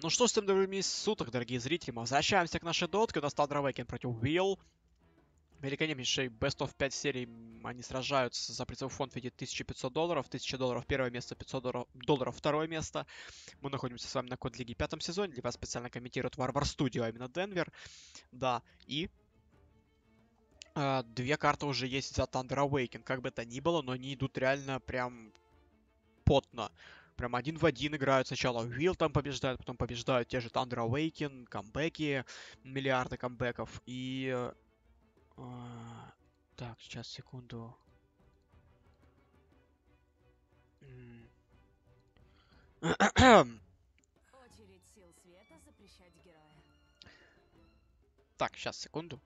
Ну что, всем добрый месяц суток, дорогие зрители. Мы возвращаемся к нашей дотке. У нас Awaken против Will. Великолепнейший Best of 5 серий. Они сражаются за призовой фонд в виде 1500 долларов. 1000 долларов первое место, 500 долларов, второе место. Мы находимся с вами на Код Лиги пятом сезоне. Для вас специально комментирует Варвар Studio, а именно Денвер. Да, и э, две карты уже есть за Thunder. Как бы это ни было, но они идут реально прям потно прям один в один играют. Сначала Will там побеждает, потом побеждают те же Thunder Awaken, камбэки, миллиарды камбэков. И... Э, так, сейчас, секунду. Так, сейчас, секунду.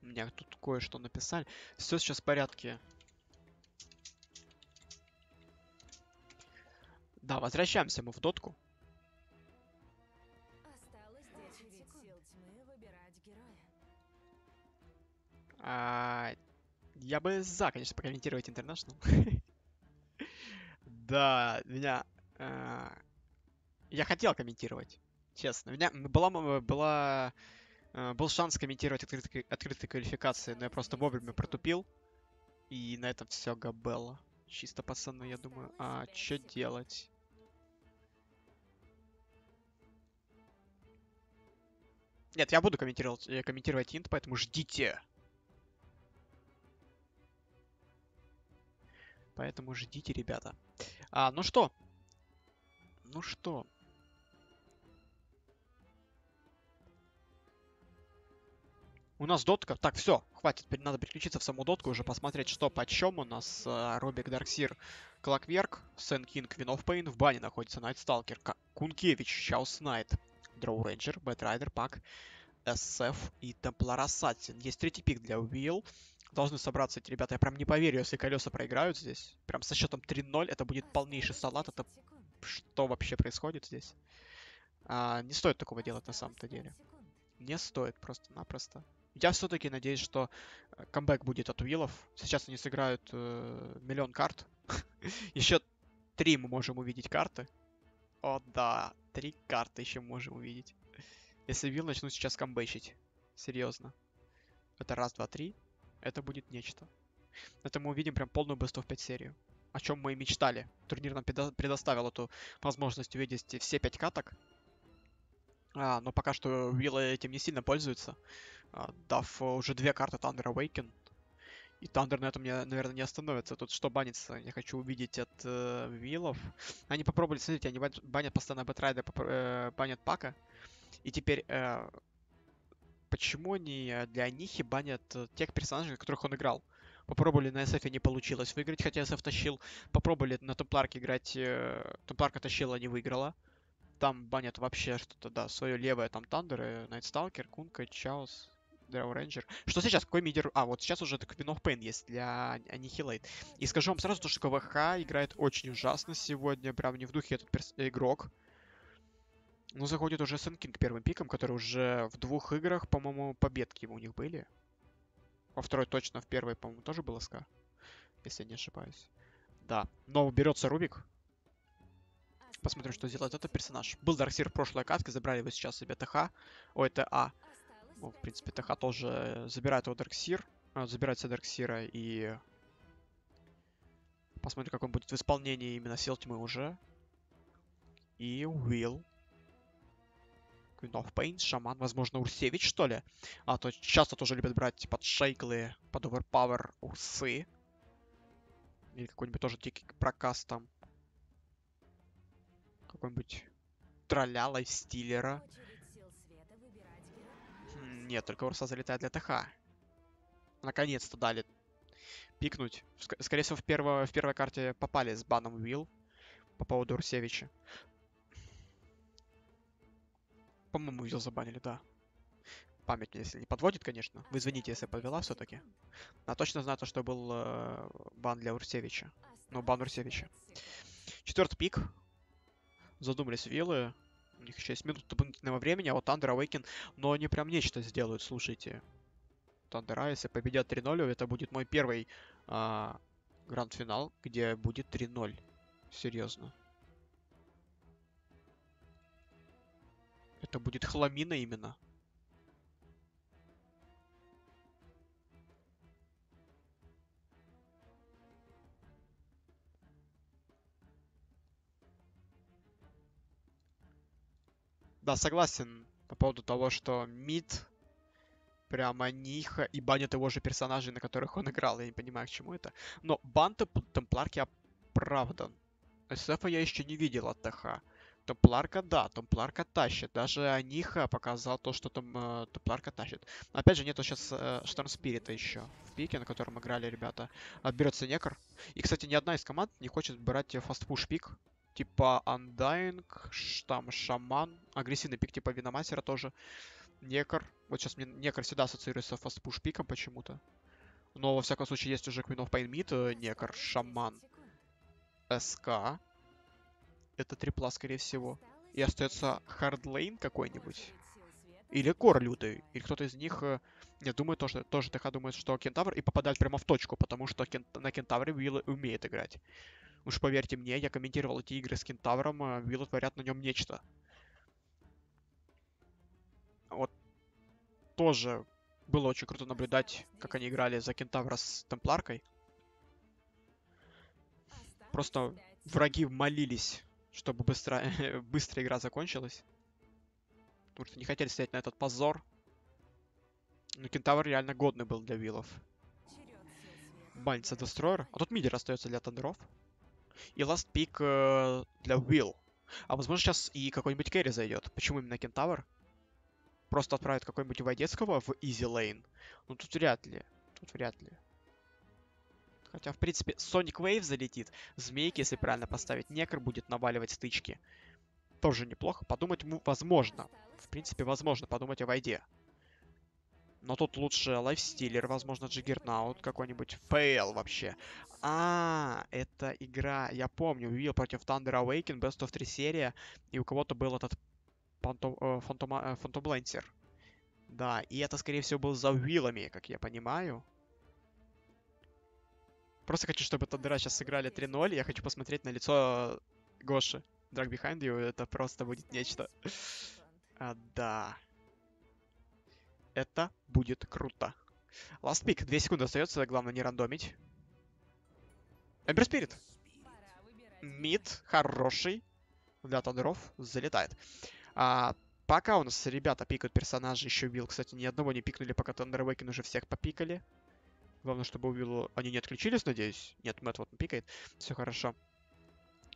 Мне тут кое-что написали. Все сейчас в порядке. Да, возвращаемся мы в дотку. Осталось 10 секунд. сил тьмы выбирать героя. А, я бы за, конечно, прокомментировать International. Да, меня... а, Я хотел комментировать, честно. У меня была, была, э, был шанс комментировать открытой, открытой квалификации, но я просто вовремя протупил. И на этом все габелла. Чисто, пацаны, я думаю, а что делать? Нет, я буду комментировать, э, комментировать инт, поэтому ждите. Поэтому ждите, ребята. А, ну что? Ну что? У нас дотка. Так, все, хватит. Надо переключиться в саму дотку, уже посмотреть, что почем у нас. Рубик, Dark Seer, Clockwerk, Sand King, Queen of Pain. В бане находится Night Stalker, Ка- Кункевич, Chaos Knight, Drow Ranger, Batrider, Puck, SF и Templar Assassin. Есть третий пик для Wheel. Должны собраться эти ребята. Я прям не поверю, если колеса проиграют здесь. Прям со счетом 3-0. Это будет полнейший салат. Это 10 секунд. что вообще происходит здесь? А, не стоит такого делать на самом-то деле. 5 секунд. Не стоит просто-напросто. Я все-таки надеюсь, что э, камбэк будет от Уиллов. Сейчас они сыграют э, миллион карт. Еще три мы можем увидеть карты. О, да, три карты еще можем увидеть. Если Вилл начнут сейчас камбэчить. Серьезно. Это раз, два, три. Это будет нечто. Это мы увидим прям полную Best of 5 серию. О чем мы и мечтали. Турнир нам предо- предоставил эту возможность увидеть все пять каток. А, но пока что Вилла этим не сильно пользуется, а, дав уже две карты Thunder Awaken. И Thunder на этом, не- наверное, не остановится. Тут что банится? Я хочу увидеть от э, Виллов. Они попробовали, смотрите, они бан- банят постоянно Бэтрайда, банят Пака. И теперь, э, почему они э, для Анихи банят э, тех персонажей, которых он играл? Попробовали на SF не получилось выиграть, хотя SF тащил. Попробовали на Темпларке играть. э, Темпларка тащила, не выиграла. Там банят вообще что-то, да, свое левое, там Тандер, Night Stalker, Кунка, Chaos, Drow Ranger. Что сейчас? Какой мидер? А, вот сейчас уже Queen of Pain есть для Annihilate. И скажу вам сразу, то, что КВХ играет очень ужасно сегодня, прям не в духе этот перс- игрок. Ну, заходит уже Сэн Кинг первым пиком, который уже в двух играх, по-моему, победки у них были. Во второй точно, в первой, по-моему, тоже был СК, если я не ошибаюсь. Да. Но берется Рубик, Посмотрим, что сделает 10 этот персонаж. Был Дарксир в прошлой катке, забрали его сейчас себе ТХ. ТА. Осталось Ну, в принципе. ТХ тоже забирает его Дарксир. а, Забирает себе Дарксира и... Посмотрим, как он будет в исполнении именно сил тьмы уже. И Уилл. Queen of Pain, Шаман, возможно, Урсевич, что ли? А то часто тоже любят брать под шейклы, под оверпауэр Урсы. Или какой-нибудь тоже дикий проказ там. Какой-нибудь тролля, лайфстилера. Очередь сил света выбирать героя. Хм, Нет, только Урса залетает для ТХ. Наконец-то дали пикнуть. Ск- скорее всего, в, перво- в первой карте попали с баном Уилл по поводу Урсевича. По-моему, Уилл забанили, да. Память, если не подводит, конечно. Вы извините, если я подвела все-таки. Но точно знаю то, что был э, бан для Урсевича. Ну, бан Урсевича. Четвертый пик. Задумались виллы. У них еще есть минут дополнительного времени, а вот Thunder Awaken, но они прям нечто сделают, слушайте. Thunder, если победят 3-0, это будет мой первый а, гранд-финал, где будет 3-0. Серьезно. Это будет хламина именно. Да, согласен по поводу того, что Мид прямо Ниха и банят его же персонажей, на которых он играл. Я не понимаю, к чему это. Но бан Темп- Темпларки оправдан. СФ я еще не видел от ТХ. Темпларка, да, Темпларка тащит. Даже Аниха показал то, что там э, Темпларка тащит. Опять же, нету сейчас э, Шторм Спирита еще в пике, на котором играли ребята. Отберется Некр. И, кстати, ни одна из команд не хочет брать фастпуш пик. Типа Undying, там Шаман, агрессивный пик типа Виномастера тоже. Некр. Вот сейчас мне Некр всегда ассоциируется с фастпуш пиком почему-то. Но, во всяком случае, есть уже Queen of Pain Mid, э, Некр, Шаман, СК. Это трипла, скорее всего. И остается Хардлейн какой-нибудь. Или Кор лютый. Или кто-то из них... э, Я думаю, тоже, тоже ТХ думает, что Кентавр и попадает прямо в точку, потому что Кен- на Кентавре Уилл умеет играть. Уж поверьте мне, я комментировал эти игры с Кентавром, Виллы творят на нем нечто. Вот тоже было очень круто наблюдать, как они играли за Кентавра с Темпларкой. Просто враги молились, чтобы быстро, быстро игра закончилась. Потому что не хотели стоять на этот позор. Но Кентавр реально годный был для виллов. Банится Destroyer. А тут мидер остается для тандеров. И last pick э, для Wheel. А возможно сейчас и какой-нибудь carry зайдет. Почему именно Кентавр? Просто отправит какой-нибудь Войдецкого в Easy Lane. Ну тут вряд ли. Тут вряд ли. Хотя, в принципе, Sonic Wave залетит. Змейки, если правильно поставить. Некр будет наваливать стычки. Тоже неплохо. Подумать возможно. В принципе, возможно подумать о Войде. Но тут лучше лайфстилер, возможно, Джиггернаут какой-нибудь. Фейл вообще. А, это игра, я помню, Will против Thunder Awaken, Best of 3 серия, и у кого-то был этот Фантом, э, э. Да, и это, скорее всего, был за Виллами, как я понимаю. Просто хочу, чтобы Тандера сейчас сыграли 3-0, я хочу посмотреть на лицо Гоши. Drag Behind You, это просто будет нечто. А, да. Это будет круто. Last pick. 2 секунды остается, главное не рандомить. Эмбер Спирит. Мид хороший для тандеров залетает. А, пока у нас ребята пикают персонажи, еще Вилл, кстати, ни одного не пикнули, пока Thunder Awaken уже всех попикали. Главное, чтобы у Вилла они не отключились, надеюсь. Нет, Мэтт вот пикает. Все хорошо.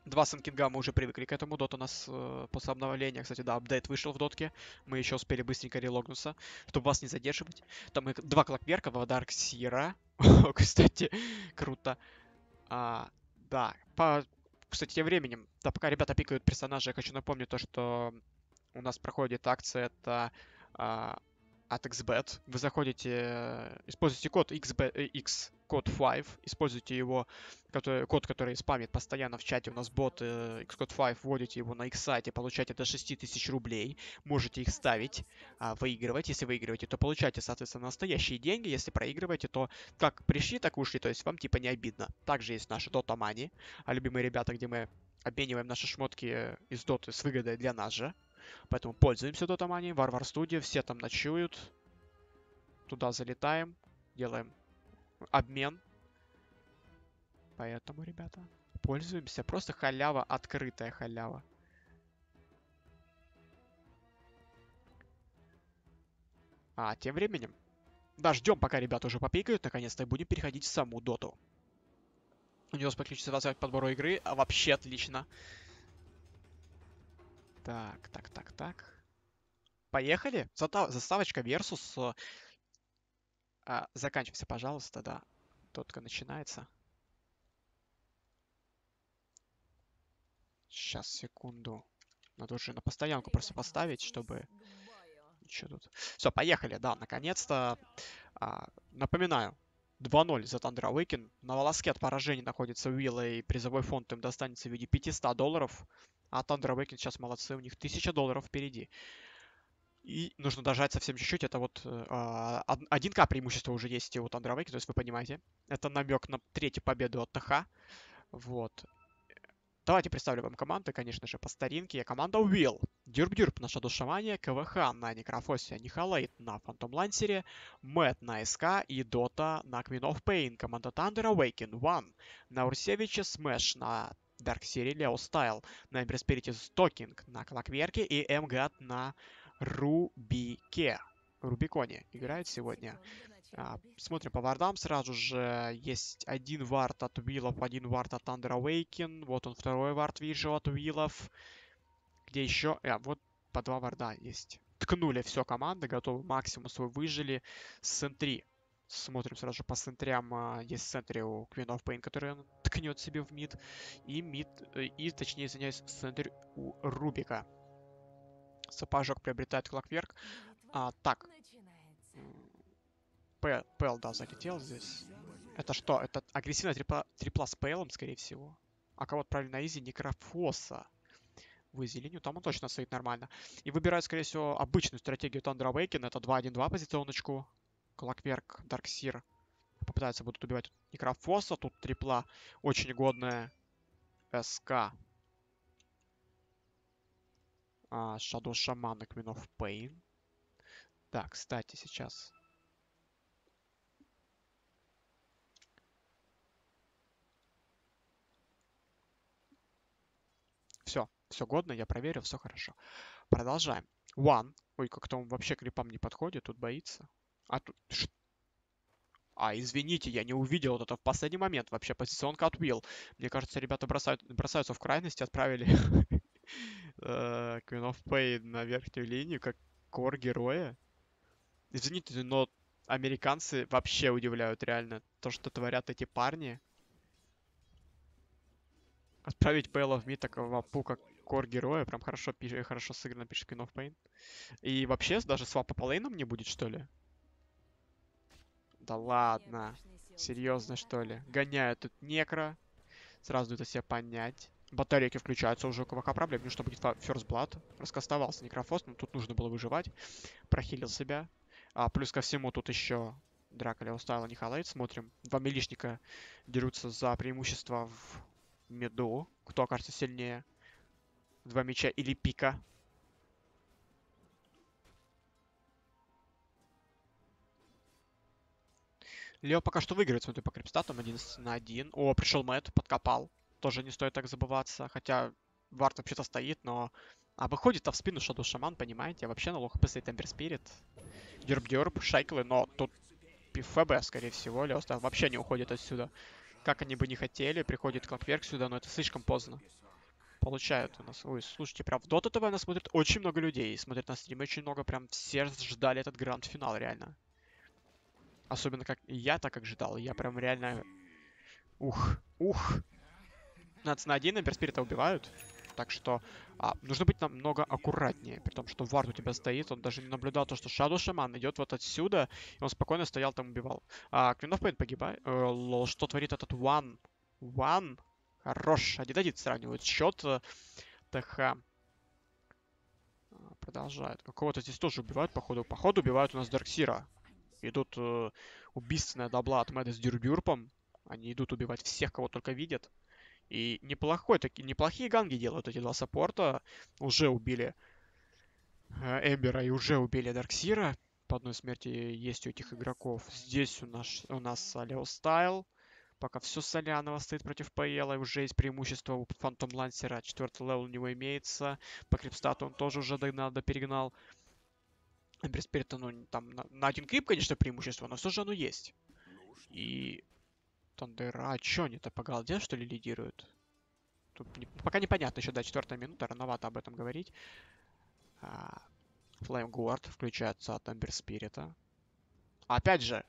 Два Сенкинга мы уже привыкли к этому. Дот у нас э, после обновления, кстати, да, апдейт вышел в дотке. Мы еще успели быстренько релогнуться, чтобы вас не задерживать. Там и два клокверка, два Дарк Сира. Кстати, круто. А, да, по, кстати, тем временем, да, пока ребята пикают персонажи, я хочу напомнить то, что у нас проходит акция, это а, от XBet. Вы заходите, э, используйте код XB, э, X, код 5, используйте его, который, код, который спамит постоянно в чате, у нас бот э, Xcode 5, вводите его на их сайте, получаете до 6000 рублей, можете их ставить, а, выигрывать. Если выигрываете, то получаете, соответственно, настоящие деньги. Если проигрываете, то как пришли, так ушли, то есть вам типа не обидно. Также есть наши Dota Money, а любимые ребята, где мы обмениваем наши шмотки из доты с выгодой для нас же. Поэтому пользуемся Money, Варвар Studio, все там ночуют. Туда залетаем, делаем обмен. Поэтому, ребята, пользуемся. Просто халява, открытая халява. А тем временем, да, ждем, пока ребята уже попикают, наконец-то, и будем переходить в саму доту. У него подключится возможность к подбору игры, а вообще отлично. Так, так, так, так. Поехали. Заставочка versus. А, заканчивайся, пожалуйста, да. Тотка начинается. Сейчас, секунду. Надо уже на постоянку просто поставить, чтобы... Что тут? Все, поехали, да, наконец-то. А, напоминаю, 2-0 за Thunder Awaken. На волоске от поражения находится Уилла, и призовой фонд им достанется в виде 500 долларов. А Thunder Awaken сейчас молодцы, у них 1000 долларов впереди. И нужно дожать совсем чуть-чуть. Это вот э, а, од- 1К преимущество уже есть у Thunder Awaken, то есть вы понимаете. Это намек на третью победу от ТХ. Вот. Давайте представлю вам команды, конечно же, по старинке. Команда Will, Дюрб-Дюрб на Шамане, КВХ на Некрофосе, Нихалейт на Фантом Лансере, Мэтт на СК и Дота на Queen of Pain. Команда Thunder Awaken, One на Урсевиче, Smash на Dark Series, Leo Style на Ember Spirit Стокинг на Клокверке и MGAT на Рубике. Рубиконе играет сегодня. А, смотрим по вардам сразу же. Есть один вард от Виллов, один вард от Thunder Awaken. Вот он, второй вард вижу от Виллов. Где еще? А, вот по два варда есть. Ткнули все команды, готовы максимум свой выжили. Sentry. Смотрим сразу же по сентрям. А, есть сентри у Queen of Pain, который он ткнет себе в мид. И мид, э, и точнее, извиняюсь, sentry у Рубика. Сапожок приобретает Клокверк. А, так, П, Пэл, да, залетел здесь. Это что? Это агрессивная трипла, трипла с Пэлом, скорее всего. А кого отправили на Easy? Некрофоса. В Easy линию, там он точно стоит нормально. И выбирают, скорее всего, обычную стратегию Thunder Awaken. Это 2-1-2 позиционочку. Клокверк, Дарксир. Попытаются будут убивать Некрофоса. Тут трипла очень годная. СК. А, Shadow Shaman и Queen of Pain. Так, кстати, сейчас Все, все годно, я проверил, все хорошо. Продолжаем. One. Ой, как-то он вообще к репам не подходит, тут боится. А тут... А, извините, я не увидел вот это в последний момент. Вообще позиционка отбил. Мне кажется, ребята бросают, бросаются в крайности, отправили э, Queen of Pain на верхнюю линию, как кор героя. Извините, но американцы вообще удивляют реально то, что творят эти парни. Отправить Пейла в мид такого пука кор героя. Прям хорошо, хорошо сыграно, пишет Queen of Pain. И вообще даже свапа по лейнам не будет, что ли? Да ладно. Серьезно, что ли? Гоняют тут некро. Сразу это себе понять. Батарейки включаются уже у КВК проблем. Ну что будет First Blood. Раскастовался Некрофост, но тут нужно было выживать. Прохилил себя. А, плюс ко всему тут еще Драколя устала не халает. Смотрим. Два милишника дерутся за преимущество в меду. Кто окажется сильнее? Два меча или пика? Лео пока что выигрывает, смотрю, по крипстатам 11 на 1. О, пришел Мэтт, подкопал. Тоже не стоит так забываться. Хотя Вард вообще-то стоит, но... А выходит-то в спину Shadow Шаман, понимаете? Вообще на лох стоит Эмбер Спирит. Дерб-дерб, шайклы, но тут ФБ, скорее всего. Лео вообще не уходит отсюда как они бы не хотели, приходит Клокверк сюда, но это слишком поздно. Получают у нас. Ой, слушайте, прям в Dota TV нас смотрит очень много людей. Смотрят на стриме очень много, прям все ждали этот гранд-финал, реально. Особенно как я так как ждал. Я прям реально... Ух, ух. 15 на 1, Эмберспирита убивают. Так что а, нужно быть намного аккуратнее. При том, что Вард у тебя стоит, он даже не наблюдал то, что Shadow Shaman идет вот отсюда, и он спокойно стоял там убивал. А, Queen of погибает. Э, LOL, что творит этот One? One? Хорош. Один-один сравнивают счет. Э, ТХ. А, продолжает. Кого-то здесь тоже убивают, походу. Походу убивают у нас Дарксира. Идут э, убийственная дабла от Мэда с Дюрбюрпом. Они идут убивать всех, кого только видят. И неплохой, таки, неплохие ганги делают эти два саппорта. Уже убили э, Эмбера и уже убили Дарксира. По одной смерти есть у этих игроков. Здесь у нас, у нас а, LeoStyle. Пока все Солянова стоит против и уже есть преимущество у Фантом Лансера. Четвертый level у него имеется. По крипстату он тоже уже догнал, да перегнал. Эмберспирита, ну, там на, на один крип, конечно, преимущество, но все же оно есть. И Тандера. А чё они-то по голде, что ли, лидируют? Тут не, пока непонятно еще, да, четвертая минута, рановато об этом говорить. А, Flame включается от Ember Spirit. Опять же,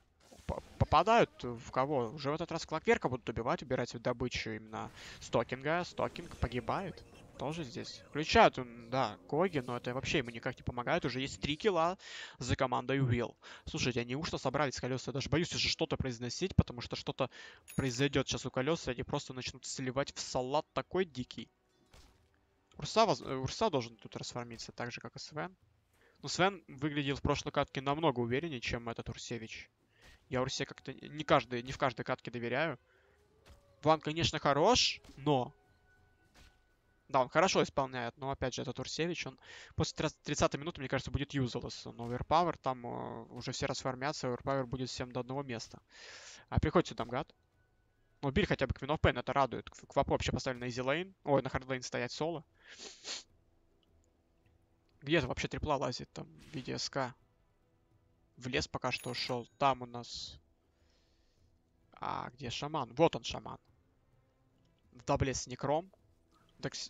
попадают в кого? Уже в этот раз Клокверка будут убивать, убирать добычу именно Стокинга. Стокинг погибает тоже здесь. Включают, да, Коги, но это вообще ему никак не помогает. Уже есть три килла за командой Will. Слушайте, они уж собрались колеса? Я даже боюсь уже что-то произносить, потому что что-то произойдет сейчас у колес, и они просто начнут сливать в салат такой дикий. Урса, воз... Э, Урса должен тут расформиться, так же, как и Свен. Но Свен выглядел в прошлой катке намного увереннее, чем этот Урсевич. Я Урсе как-то не, каждый, не в каждой катке доверяю. Ван, конечно, хорош, но Да, он хорошо исполняет, но опять же, этот Урсевич, он после 30 минуты, мне кажется, будет юзалос. Но Overpower там э, уже все расформятся, Overpower будет всем до одного места. А приходит сюда гад. Ну, убили хотя бы Queen of это радует. Квапу вообще поставили на Easy Lane. Ой, на Hard Lane стоять соло. Где это вообще трипла лазит там в виде СК? В лес пока что ушел. Там у нас... А, где шаман? Вот он, шаман. В дабле с Некром.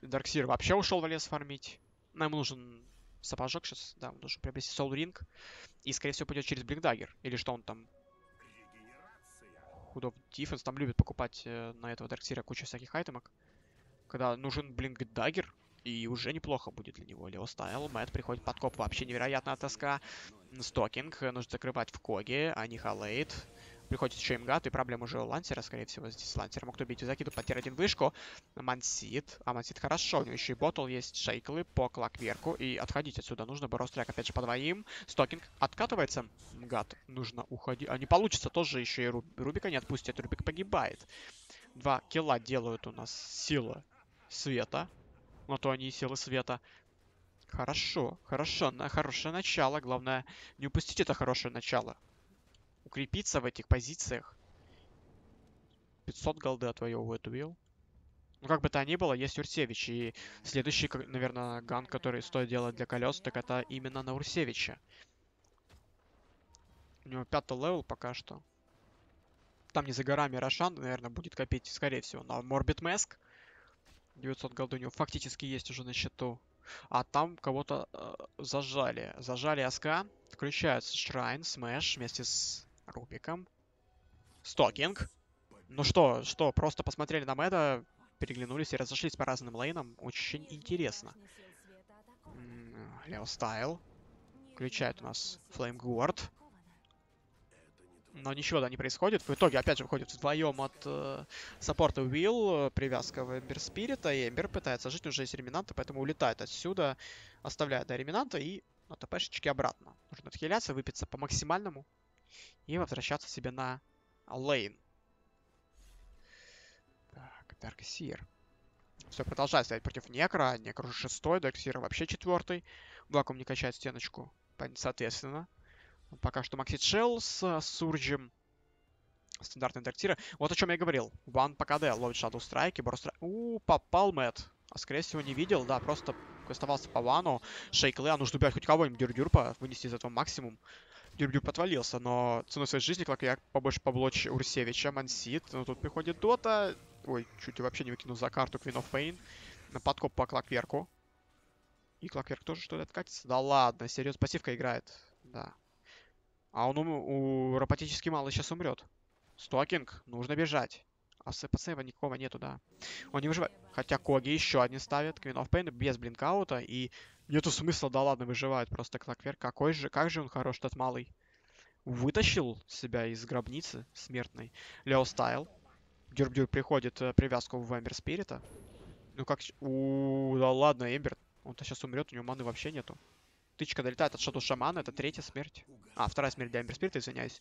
Дарксир вообще ушел в лес фармить. Нам нужен сапожок сейчас. Да, нужно приобрести Soul Ring. И, скорее всего, пойдет через Блинкдагер. Или что он там... Худов Диффенс там любит покупать э, на этого Дарксира кучу всяких айтемок. Когда нужен Блинкдагер, и уже неплохо будет для него. Лео Стайл, Мэтт приходит под коп. Вообще невероятная тоска. Стокинг нужно закрывать в Коге, а не Халейт. Приходит еще имгат, и проблема уже у Лансера, скорее всего. Здесь Лансер мог убить. Закиду под тир-1 вышку. Мансит. А Мансит хорошо. У него еще и ботл есть. Шейклы по клакверку. И отходить отсюда. Нужно бы опять же по двоим. Стокинг откатывается. Мгат. Нужно уходить. А не получится. Тоже еще и Руб... Рубика не отпустит. Рубик погибает. Два килла делают у нас силы света. Но то они и силы света. Хорошо, хорошо, на хорошее начало. Главное, не упустить это хорошее начало. Укрепиться в этих позициях. 500 голды отвоевывает Уилл. Ну, как бы то ни было, есть Урсевич. И следующий, наверное, ган, который стоит делать для колес, так это именно на Урсевича. У него пятый level пока что. Там не за горами Рошан, наверное, будет копить, скорее всего, на Morbid Mask. 900 голды у него фактически есть уже на счету. А там кого-то э, зажали. Зажали АСК. Включается Shrine, Смэш вместе с Рубиком. Стокинг. Ну что, что, просто посмотрели на Мэда, переглянулись и разошлись по разным лейнам. Очень интересно. LeoStyle. Включает у нас Flame Guard. Но ничего, да, не происходит. В итоге, опять же, выходит вдвоем от э, саппорта Уилл, привязка в Эмбер Спирита, и Эмбер пытается жить уже из ремнанта, поэтому улетает отсюда, оставляет до ремнанта и на ТПшечке обратно. Нужно отхиляться, выпиться по максимальному и возвращаться себе на лейн. Так, Дарксир. Все, продолжает стоять против Некра. Некр уже шестой, Дарксир вообще четвертый. Вакуум не качает стеночку, соответственно. Пока что Максит Шелл с Сурджем. Стандартный дактира. Вот о чем я говорил. Ван по КД ловит Shadow Strike Борстрайк. У, попал Мэтт. А скорее всего не видел, да, просто оставался по вану. Шейклы, а нужно убивать хоть кого-нибудь Дюрдюрпа, вынести из этого максимум. Дюрдюрп отвалился, но ценой своей жизни, как я побольше поблочь Урсевича, Мансит. Но тут приходит Дота. Ой, чуть вообще не выкинул за карту Queen Pain. На подкоп по Клакверку. И Клакверк тоже что-то откатится. Да ладно, серьезно, пассивка играет. Да. А он у, у ропотически мало сейчас умрет. Стокинг, нужно бежать. А СПС никакого нету, да. Он не выживает. Хотя Коги еще один ставит. Queen of Pain без блинкаута. И нету смысла, да ладно, выживает просто Клаквер. Какой же, как же он хорош, этот малый. Вытащил себя из гробницы смертной. Лео Стайл. Дюрб-дюрб приходит э, привязку в Эмбер Спирита. Ну как... У, да ладно, Эмбер. Он-то сейчас умрет, у него маны вообще нету. Тычка долетает от Шаду Шамана, это третья смерть. А, вторая смерть для Эмбер Спирита, извиняюсь.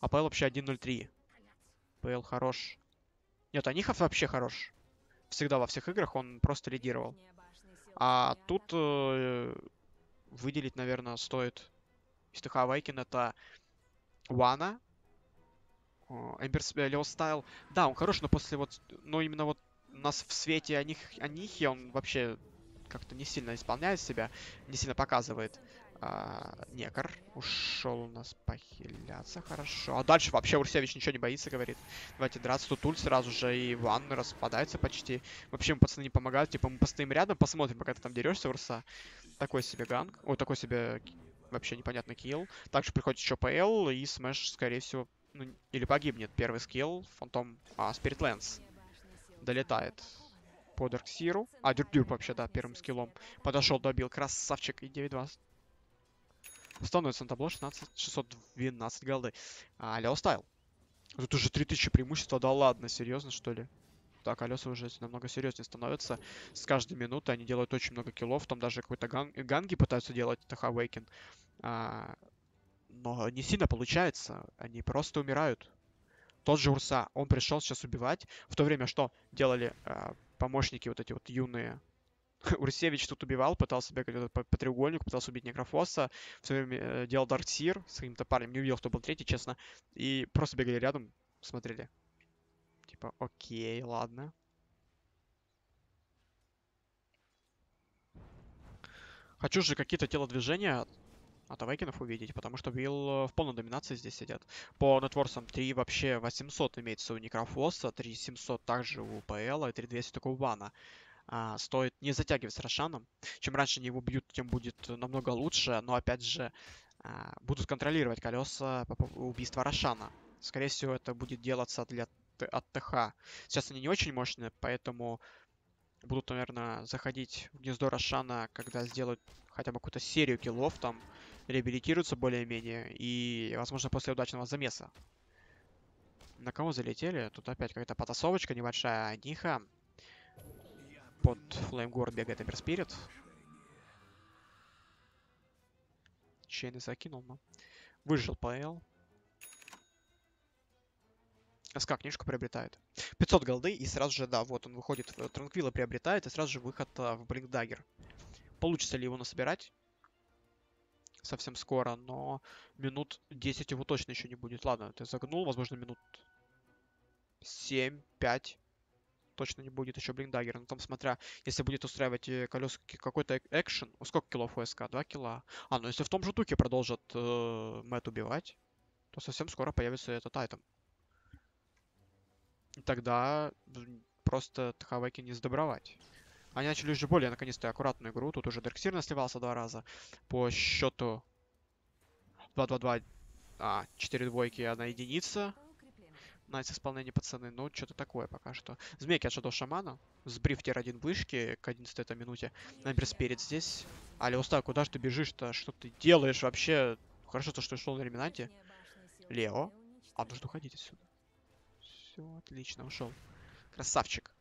А ПЛ вообще 1.03. ПЛ хорош. Нет, Анихов вообще хорош. Всегда во всех играх он просто лидировал. А тут э, выделить, наверное, стоит из ТХ Авайкин это Вана, Эмбер Лео Стайл. Да, он хорош, но после вот... Но именно вот нас в свете Аних, Анихи он вообще как-то не сильно исполняет себя, не сильно показывает. А, Некар ушел у нас похиляться, хорошо. А дальше вообще Урсевич ничего не боится, говорит. Давайте драться. Тут ульт сразу же и ванны распадается почти. Вообще ему пацаны не помогают. Типа мы постоим рядом, посмотрим, пока ты там дерешься, Урса. Такой себе gank. Ой, такой себе вообще непонятный kill. Также приходит еще ПЛ и Смэш, скорее всего, ну, или погибнет. Первый skill, Фантом, а, Spirit Lance долетает по Дарксиру. А, Дюрдюр вообще, да, первым скиллом. Подошел, добил. Красавчик. И 9-2. Становится на табло 16, 612 голды. А, LeoStyle. Тут уже 3000 преимущества. Да ладно, серьезно, что ли? Да, колеса уже намного серьезнее становятся. С каждой минуты они делают очень много киллов. Там даже какой-то ган ганги пытаются делать, это ThAwaken. А, но не сильно получается. Они просто умирают. Тот же Урса, он пришел сейчас убивать. В то время что делали а, помощники вот эти вот юные Урсевич тут убивал, пытался бегать по, по треугольнику, пытался убить Некрофоса, в свое время э, делал Дарксир с каким-то парнем, не увидел, кто был третий, честно, и просто бегали рядом, смотрели. Типа, окей, ладно. Хочу же какие-то телодвижения от Авейкинов увидеть, потому что Вилл в полной доминации здесь сидят. По нетворсам 3 вообще 800 имеется у Некрофоса, 3700 также у ПЛ, и 3200 только у Вана. А, стоит не затягивать с Рошаном. Чем раньше они его бьют, тем будет намного лучше, но опять же а, будут контролировать колеса по убийства Рошана. Скорее всего, это будет делаться для от ТХ. Сейчас они не очень мощные, поэтому будут, наверное, заходить в гнездо Рошана, когда сделают хотя бы какую-то серию киллов, там, реабилитируются более-менее, и, возможно, после удачного замеса. На кого залетели? Тут опять какая-то потасовочка небольшая. Ниха. Под Флеймгорд бегает Эмбер Спирит. Чейны закинул, но... Выжил ПЛ. СК книжку приобретает. 500 голды, и сразу же, да, вот он выходит, Транквилла приобретает, и сразу же выход а, в Блинкдаггер. Получится ли его насобирать? Совсем скоро, но минут 10 его точно еще не будет. Ладно, ты загнул, возможно, минут 7, 5 точно не будет еще Блинкдаггер. Но там, смотря, если будет устраивать э, колеса какой-то экшен, сколько килов у СК? 2 килла. А, ну если в том же духе продолжат э, Мэтт убивать, то совсем скоро появится этот item, тогда просто Тхавеки не сдобровать. Они начали уже более, наконец-то, аккуратную игру. Тут уже Дарксир сливался два раза. По счету 2-2-2. А, 4 двойки, одна единица. Nice исполнение пацаны. Ну, что-то такое пока что. Змейки от Шэдоу Шамана. Сбрив tier один вышки к 11 минуте. Намбер Спирит здесь. Алиуста, куда ж ты бежишь-то? Что ты делаешь вообще? Хорошо то, что шел на Реминанте. Лео. А, нужно уходить отсюда. Все, отлично, ушел. Красавчик.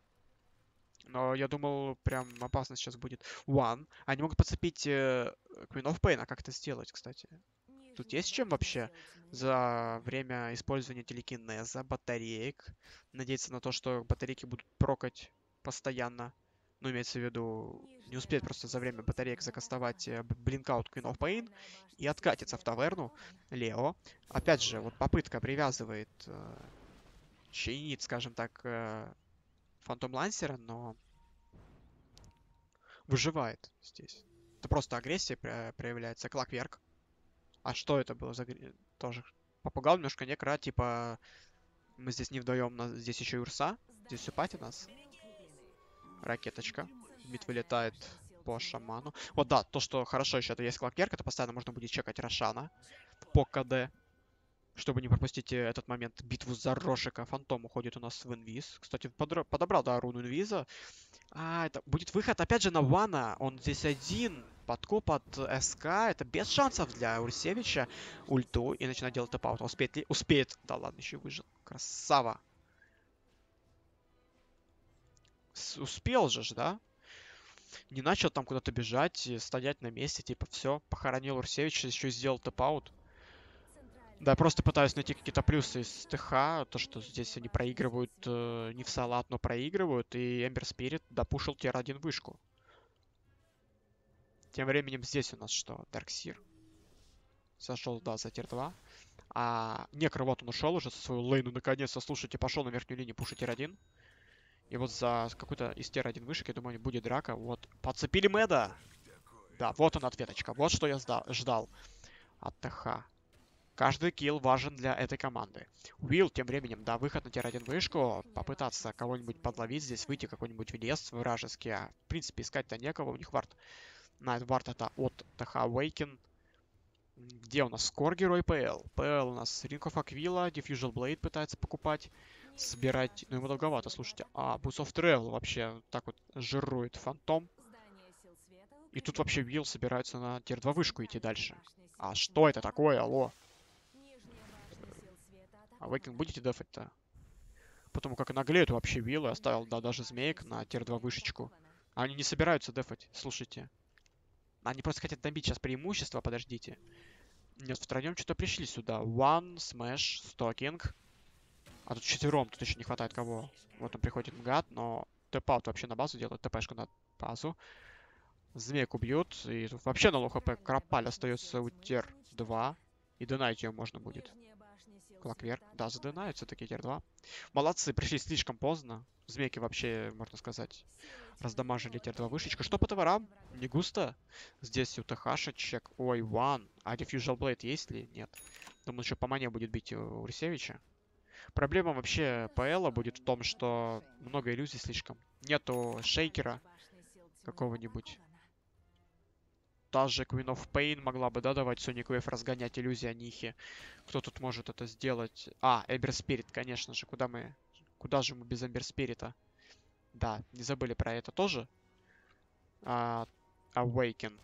Но я думал, прям опасно сейчас будет. One. Они могут подцепить э, Queen of Pain. А как это сделать, кстати? Тут есть чем вообще за время использования телекинеза, батареек? Надеяться на то, что батарейки будут прокать постоянно. Ну, имеется в виду, не успеть просто за время батареек закастовать э, Blink Queen of Pain и откатиться в таверну. Лео. Опять же, вот попытка привязывает э, чинит, скажем так, э, Фантом Лансера, но выживает здесь. Это просто агрессия проявляется. Клакверк. А что это было за... Тоже попугал немножко некра, типа... Мы здесь не вдвоем, здесь еще Урса. Здесь все пати нас. Ракеточка. Мид вылетает по шаману. Вот да, то, что хорошо еще, это есть Клакверк, это постоянно можно будет чекать Рошана по КД чтобы не пропустить э, этот момент, битву за Рошика. Фантом уходит у нас в инвиз. Кстати, подобрал, да, руну инвиза. А, это будет выход опять же на Вана. Он здесь один. Подкоп от СК. Это без шансов для Урсевича. Ульту и начинает делать TP out. Успеет ли? Успеет. Да ладно, еще выжил. Красава. С успел же, да? Не начал там куда-то бежать, стоять на месте, типа, все, похоронил Урсевича, еще сделал TP out. Да, просто пытаюсь найти какие-то плюсы из ТХ, то, что здесь они проигрывают э, не в салат, но проигрывают, и Ember Spirit допушил tier-1 вышку. Тем временем здесь у нас что? Dark Seer. Зашел, да, за tier-2. А Некро вот он ушел уже со свою лейну, наконец-то, слушайте, пошел на верхнюю линию пушить tier-1. И вот за какой-то из tier-1 вышек, я думаю, будет драка. Вот, подцепили Мэда. Да, вот он ответочка. Вот что я ждал от ТХ. Каждый kill важен для этой команды. Wheel тем временем, да, выход на tier-1 вышку, попытаться кого-нибудь подловить здесь, выйти какой-нибудь в лес вражеский. А, в принципе, искать-то некого, у них вард. Найт вард это от ТХ Awaken. Где у нас скор герой ПЛ? ПЛ у нас of Aquila, Diffusal Blade пытается покупать, собирать. Ну, ему долговато, слушайте. А, Boots of Travel вообще так вот жирует Фантом. И тут вообще Вилл собирается на тир 2 вышку идти дальше. А что это такое, алло? А Вейкинг будете дефать-то? Потому как наглеют вообще виллы. Оставил, да, даже змеек на тир-2 вышечку. А они не собираются дефать, слушайте. Они просто хотят добить сейчас преимущество, подождите. Нет, втроем что-то пришли сюда. One, Smash, Стокинг. А тут четвером, тут еще не хватает кого. Вот он приходит МГАТ, но тэп вообще на базу делает, ТПшку на базу. Змейку бьют, и тут вообще на лоу Крапаль остается у Тер 2. И донать ее можно будет. Клокверк, да, задонают все-таки Тер 2. Молодцы, пришли слишком поздно. Змейки вообще, можно сказать, раздамажили Тер 2 вышечка. Что по товарам? Не густо. Здесь у ТХшечек. Ой, ван. А Diffusal Blade есть ли? Нет. Думаю, еще по мане будет бить у Урсевича. Проблема вообще ПЛа будет в том, что много иллюзий слишком. Нету шейкера какого-нибудь. Та же Queen of Pain могла бы, да, давать Sonic Wave разгонять иллюзии Анихи. Кто тут может это сделать? А, Эмбер Спирит, конечно же. Куда мы... Куда же мы без Эмбер Спирита? Да, не забыли про это тоже. А, Awaken.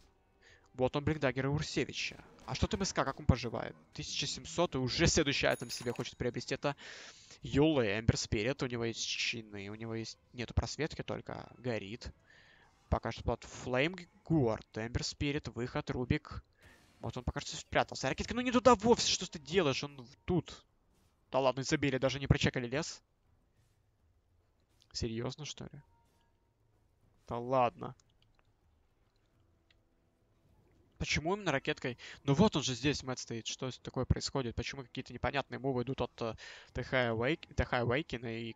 Вот он Блиндагер и Урсевича. А что там СК, как он поживает? 1700 и уже следующий айтем себе хочет приобрести. Это Юлы, Эмбер Спирит. У него есть чины, у него есть... Нету просветки только, горит. Пока что под Флейм Гуард, Эмбер Спирит, выход, Рубик. Вот он пока что спрятался. Ракетка, ну не туда вовсе, что ты делаешь? Он тут. Да ладно, забили, даже не прочекали лес. Серьезно, что ли? Да ладно. Почему именно ракеткой? Ну вот он же здесь, Мэтт стоит. Что такое происходит? Почему какие-то непонятные мувы идут от uh, ТХ Awakena и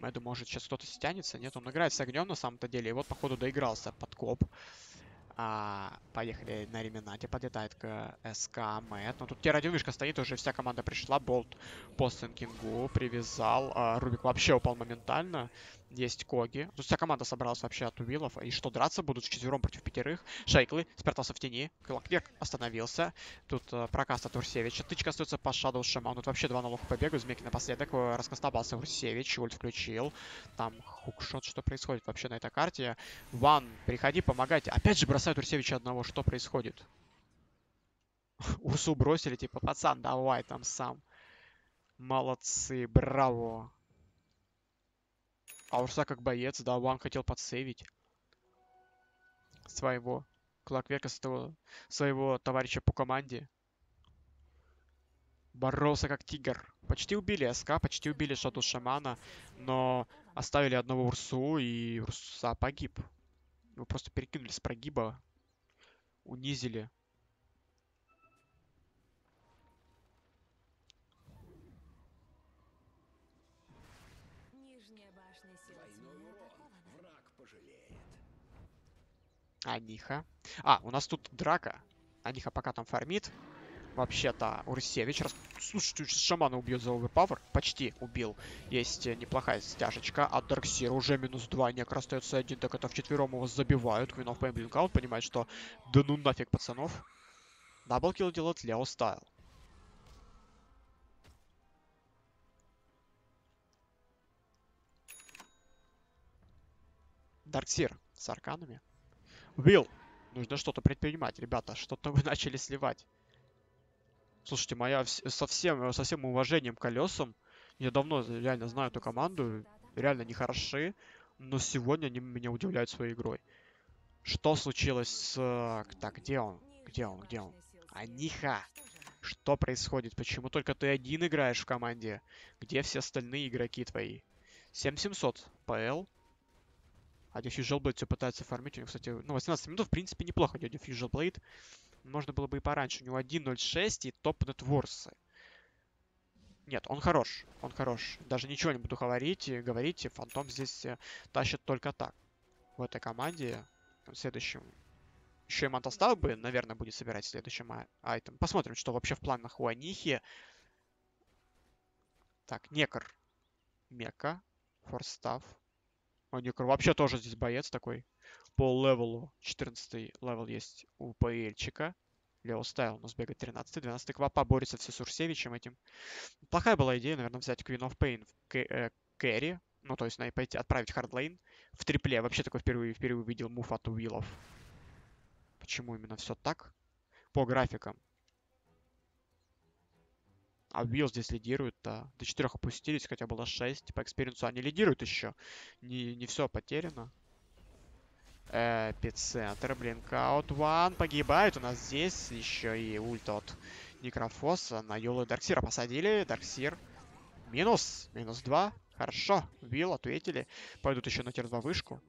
Мэду может сейчас кто-то стянется? Нет, он играет с огнем на самом-то деле. И вот, походу, доигрался подкоп. А, поехали на Реминате, подлетает к СК Мэтт. Но тут тир-1 вышка стоит, уже вся команда пришла. Болт по стенкингу привязал. А, Рубик вообще упал моментально. Есть Коги. Тут вся команда собралась вообще от Увилов. И что, драться будут четвером против пятерых? Шейклы спрятался в тени. Клокверк остановился. Тут uh, прокаст от Урсевича. Тычка остается по Shadow Shaman. Тут вообще два налога побегу. Змейки напоследок. Раскастовался Урсевич. Ульт включил. Там хукшот. Что происходит вообще на этой карте? Ван, приходи, помогайте. Опять же бросают Урсевича одного. Что происходит? Урсу бросили, типа, пацан, давай там сам. Молодцы, браво. А Урса как боец, да, Ван хотел подсейвить своего Клакверка, своего, своего товарища по команде. Боролся как тигр. Почти убили СК, почти убили Шату Шамана, но оставили одного Урсу, и Урса погиб. Его просто перекинули с прогиба, унизили. Аниха. А, у нас тут драка. Аниха пока там фармит. Вообще-то Урсевич... Раз... Слушай, шамана убьет за оверпавер. Почти убил. Есть неплохая стяжечка. От Дарксира уже минус 2. Некр остается один. Так это вчетвером его забивают. Квинов Пэм Блинкаут понимает, что да ну нафиг, пацанов. Даблкил делает Лео Стайл. Дарксир с арканами. Вилл, нужно что-то предпринимать, ребята. Что-то вы начали сливать. Слушайте, моя со всем, со всем уважением к колесам, я давно реально знаю эту команду, реально не хороши, но сегодня они меня удивляют своей игрой. Что случилось с... Так, где он? Где он? Где он? Аниха! Что происходит? Почему только ты один играешь в команде? Где все остальные игроки твои? 7700 ПЛ. А Diffusion Blade все пытается фармить. У него, кстати, ну, 18 минут, в принципе, неплохо идет Diffusion Blade. Можно было бы и пораньше. У него 1.06 и топ нетворсы. Нет, он хорош. Он хорош. Даже ничего не буду говорить. Говорить, Фантом здесь э, тащит только так. В этой команде. В следующем. Еще и Мантастав бы, наверное, будет собирать следующим ай айтем. Посмотрим, что вообще в планах у Анихи. Так, Некр. Мека. Форстав. Маникр вообще тоже здесь боец такой. По левелу 14 level есть у ПЛчика. Лео Стайл у нас бегает 13 12 Квапа борется все с Урсевичем этим. Плохая была идея, наверное, взять Queen of Pain в э, carry. Ну, то есть, на пойти отправить hardlane в трипле. Вообще такой впервые, впервые увидел move от Уиллов. Почему именно все так? По графикам. А Wheel здесь лидирует, да. До 4 опустились, хотя было 6. По экспириенсу они лидируют еще. Не, не все потеряно. Эпицентр, blink out, ван погибает. У нас здесь еще и ульт от Некрофоса на Юлу Дарксира посадили. Dark Seer минус, минус 2. Хорошо, Wheel ответили. Пойдут еще на tier 2 вышку.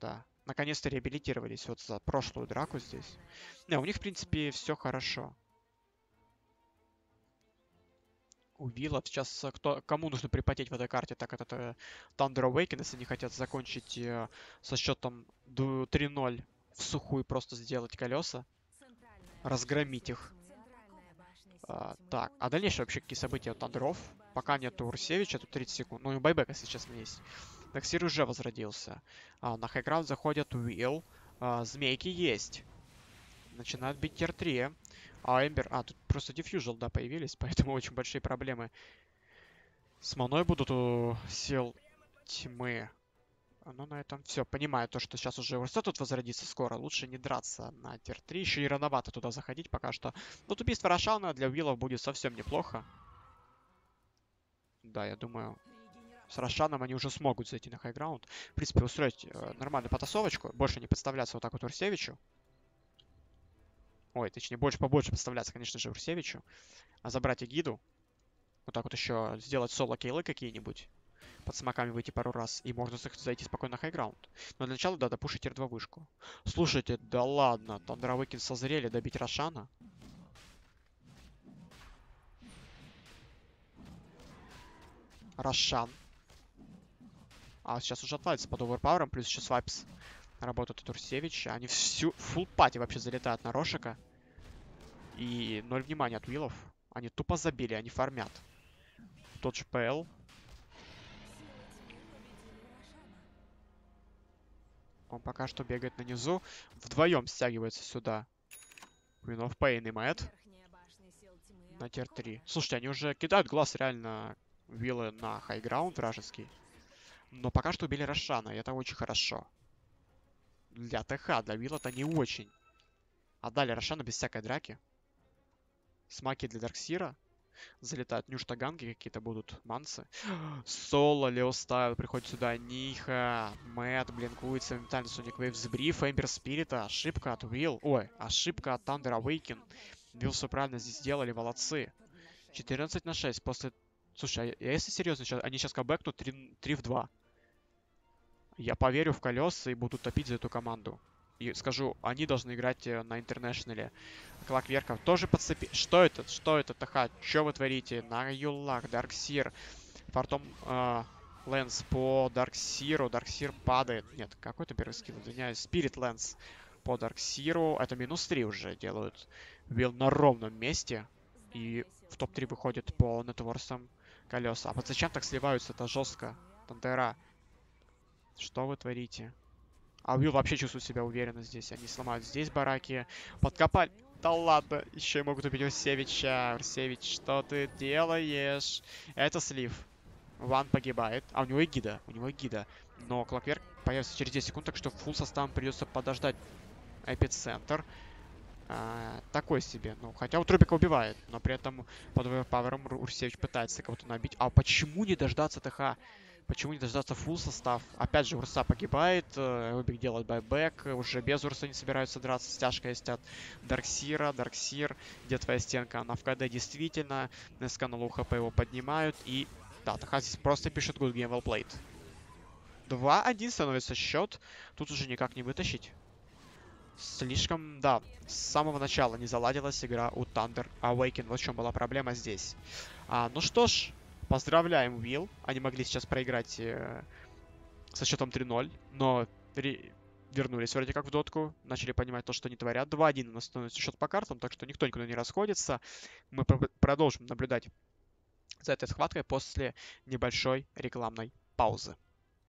Да, наконец-то реабилитировались вот за прошлую драку здесь. Не, у них, в принципе, все хорошо. У Вилла сейчас э, кто, кому нужно припотеть в этой карте, так это э, Thunder Awaken, если они хотят закончить э, со счетом 3-0 в сухую просто сделать колеса, разгромить их. А, так, а дальнейшие вообще какие события у Тандров? Пока нету Урсевича, тут 30 секунд. Ну и байбек, если честно, есть. Таксир уже возродился. А, на хайграунд заходят Уилл. А, змейки есть. Начинают бить тир 3. А Эмбер... А, тут просто диффьюжил, да, появились, поэтому очень большие проблемы. С маной будут у сил тьмы. Ну, на этом все. Понимаю то, что сейчас уже Урса тут возродится скоро. Лучше не драться на тир 3. Еще и рановато туда заходить пока что. Вот убийство Рошана для Уиллов будет совсем неплохо. Да, я думаю, с Рошаном они уже смогут зайти на хайграунд. В принципе, устроить э, нормальную потасовочку. Больше не подставляться вот так вот Урсевичу. Ой, точнее, больше побольше подставляться, конечно же, Урсевичу. А забрать Эгиду. Вот так вот еще сделать соло-кейлы какие-нибудь под смоками выйти пару раз, и можно зайти спокойно на хайграунд. Но для начала, да, допушить R2 вышку. Слушайте, да ладно, Тандравыкин созрели добить Рошана. Рошан. А сейчас уже отвалится под оверпауэром, плюс еще свайпс работают от Урсевича. Они всю фул пати вообще залетают на Рошика. И ноль внимания от Виллов. Они тупо забили, они фармят. Тот же ПЛ Он пока что бегает на низу. Вдвоем стягивается сюда. Queen of Pain и Мэтт. На тир 3. Слушайте, они уже кидают глаз реально виллы на хайграунд вражеский. Но пока что убили Рошана, и это очень хорошо. Для ТХ, для вилла это не очень. Отдали Рошана без всякой драки. Смаки для Дарксира. Залетают нюштаганги какие-то будут, мансы. Соло, Лео Стайл приходит сюда. Ниха, Мэтт, блинкуется моментально Соник Вейвс Бриф, Эмбер Спирита, ошибка от Уилл. Ой, ошибка от Thunder Awaken. Вилл все правильно здесь сделали, молодцы. 14 на 6 после... Слушай, а если серьезно, сейчас, они сейчас кабэкнут 3, 3 в 2. Я поверю в колеса и буду топить за эту команду и скажу, они должны играть э, на интернешнале. Клакверков тоже подцепи. Что это? Что это, Таха? Что вы творите? На Юлак, Дарксир. Потом э, по Дарксиру. Дарксир падает. Нет, какой-то первый скилл, извиняюсь. Спирит Лэнс по Дарксиру. Это минус 3 уже делают. Вилл на ровном месте. И в топ-3 выходит по нетворсам колеса. А вот зачем так сливаются? Это жестко. Тантера. Что вы творите? А Уилл вообще чувствует себя уверенно здесь. Они сломают здесь бараки. Подкопали. Да ладно, еще и могут убить Урсевича. Урсевич, что ты делаешь? Это слив. Ван погибает. А у него и гида. У него и гида. Но Клокверк появится через 10 секунд, так что фул составом придется подождать эпицентр. А, такой себе. Ну, хотя у Трубика убивает, но при этом под павером Урсевич пытается кого-то набить. А почему не дождаться ТХ? Почему не дождаться фул состав? Опять же, Урса погибает, Рубик э, делает байбек, уже без Урса не собираются драться, стяжка есть от Дарксира, Дарксир, где твоя стенка? Она в КД действительно, НСК на лоу хп его поднимают, и да, Таха здесь просто пишет good game well played. 2-1 становится счет, тут уже никак не вытащить. Слишком, да, с самого начала не заладилась игра у Thunder Awaken. Вот в чем была проблема здесь. А, ну что ж, Поздравляем, Уилл. Они могли сейчас проиграть э, со счетом 3-0, но при... вернулись вроде как в дотку, начали понимать то, что они творят. 2-1 у нас становится счет по картам, так что никто никуда не расходится. Мы продолжим наблюдать за этой схваткой после небольшой рекламной паузы.